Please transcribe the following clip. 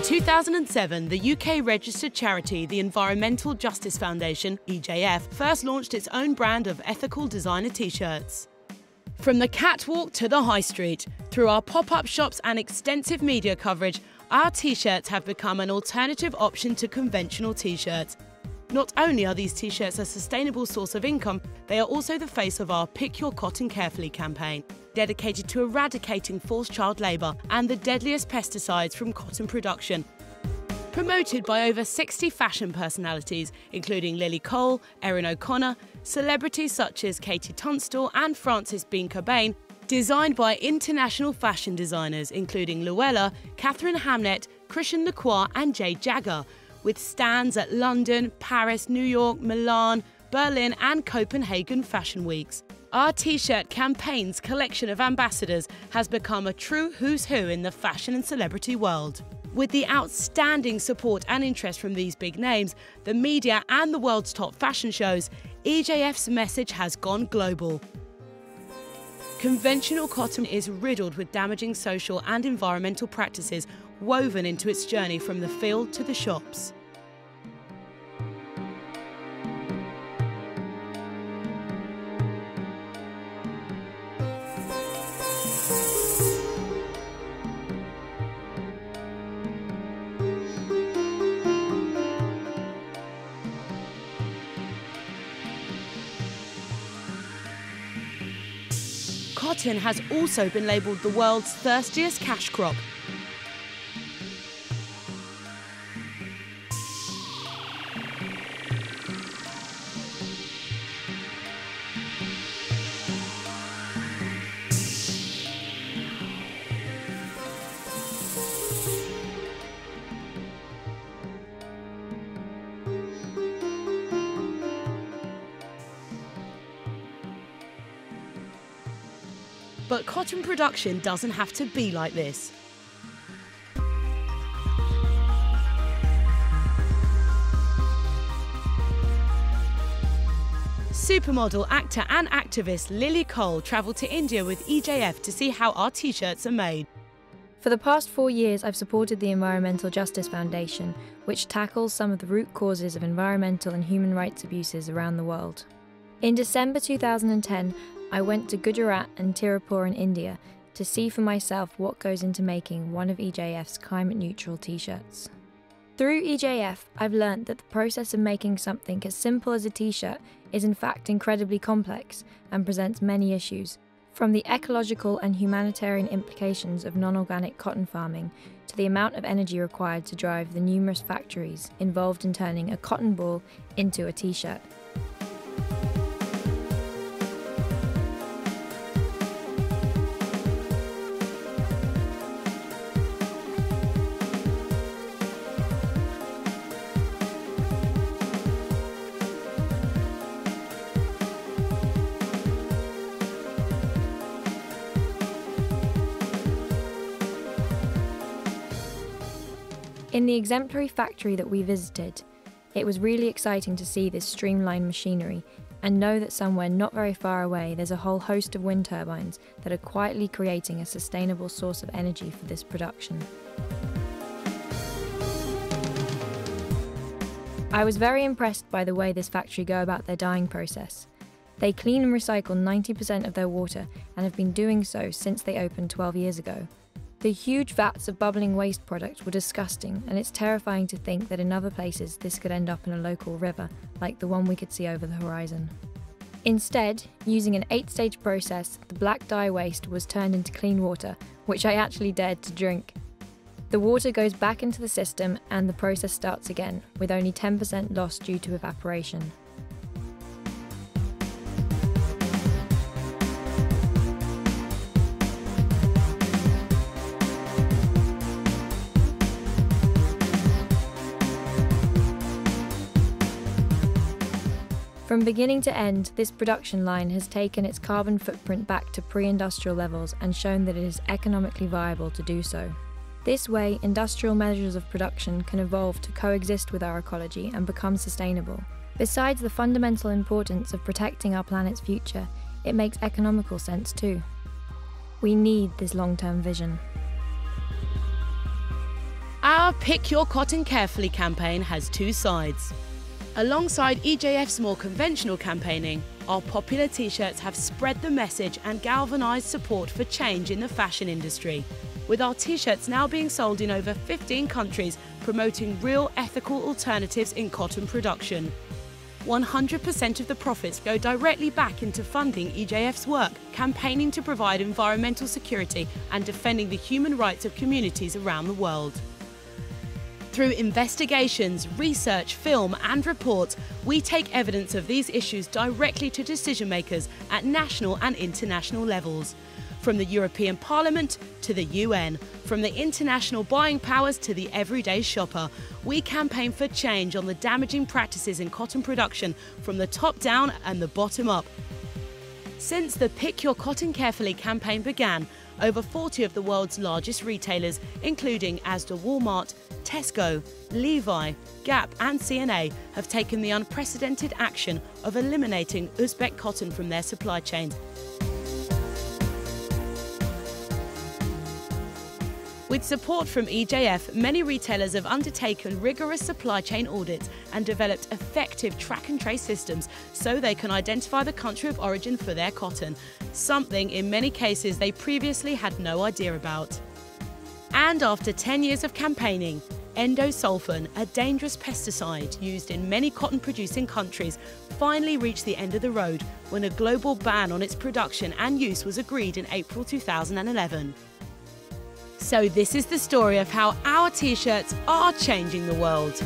In 2007, the UK registered charity, the Environmental Justice Foundation, EJF, first launched its own brand of ethical designer t shirts. From the catwalk to the high street, through our pop up shops and extensive media coverage, our t shirts have become an alternative option to conventional t shirts. Not only are these t shirts a sustainable source of income, they are also the face of our Pick Your Cotton Carefully campaign, dedicated to eradicating forced child labour and the deadliest pesticides from cotton production. Promoted by over 60 fashion personalities, including Lily Cole, Erin O'Connor, celebrities such as KT Tunstall and Frances Bean Cobain, designed by international fashion designers including Luella, Katharine Hamnett, Christian Lacroix, and Jade Jagger, with stands at London, Paris, New York, Milan, Berlin, and Copenhagen Fashion Weeks. Our t shirt campaign's collection of ambassadors has become a true who's who in the fashion and celebrity world. With the outstanding support and interest from these big names, the media, and the world's top fashion shows, EJF's message has gone global. Conventional cotton is riddled with damaging social and environmental practices woven into its journey from the field to the shops. Cotton has also been labelled the world's thirstiest cash crop But cotton production doesn't have to be like this. Supermodel, actor, and activist Lily Cole travelled to India with EJF to see how our t shirts are made. For the past four years, I've supported the Environmental Justice Foundation, which tackles some of the root causes of environmental and human rights abuses around the world. In December 2010, I went to Gujarat and Tirupur in India to see for myself what goes into making one of EJF's climate neutral t shirts. Through EJF, I've learned that the process of making something as simple as a t shirt is in fact incredibly complex and presents many issues, from the ecological and humanitarian implications of non organic cotton farming to the amount of energy required to drive the numerous factories involved in turning a cotton ball into a t shirt. In the exemplary factory that we visited, it was really exciting to see this streamlined machinery and know that somewhere not very far away there's a whole host of wind turbines that are quietly creating a sustainable source of energy for this production. I was very impressed by the way this factory go about their dyeing process. They clean and recycle 90% of their water and have been doing so since they opened 12 years ago. The huge vats of bubbling waste product were disgusting, and it's terrifying to think that in other places this could end up in a local river, like the one we could see over the horizon. Instead, using an eight stage process, the black dye waste was turned into clean water, which I actually dared to drink. The water goes back into the system and the process starts again, with only 10% lost due to evaporation. From beginning to end, this production line has taken its carbon footprint back to pre industrial levels and shown that it is economically viable to do so. This way, industrial measures of production can evolve to coexist with our ecology and become sustainable. Besides the fundamental importance of protecting our planet's future, it makes economical sense too. We need this long term vision. Our Our Pick Your Cotton Carefully campaign has two sides. Alongside EJF's more conventional campaigning, our popular t shirts have spread the message and galvanised support for change in the fashion industry, with our t shirts now being sold in over 15 countries promoting real ethical alternatives in cotton production. 100% of the profits go directly back into funding EJF's work, campaigning to provide environmental security and defending the human rights of communities around the world. Through investigations, research, film, and reports, we take evidence of these issues directly to decision makers at national and international levels. From the European Parliament to the UN, from the international buying powers to the everyday shopper, we campaign for change on the damaging practices in cotton production from the top down and the bottom up. Since the Pick Your Cotton Carefully campaign began, over 40 of the world's largest retailers, including Asda Walmart, Tesco, Levi, Gap, and C&A, have taken the unprecedented action of eliminating Uzbek cotton from their supply chains With support from EJF, many retailers have undertaken rigorous supply chain audits and developed effective track and trace systems so they can identify the country of origin for their cotton, something in many cases they previously had no idea about. And after 10 years of campaigning, endosulfan, a dangerous pesticide used in many cotton producing countries, finally reached the end of the road when a global ban on its production and use was agreed in April 2011. So, this is the story of how our t shirts are changing the world.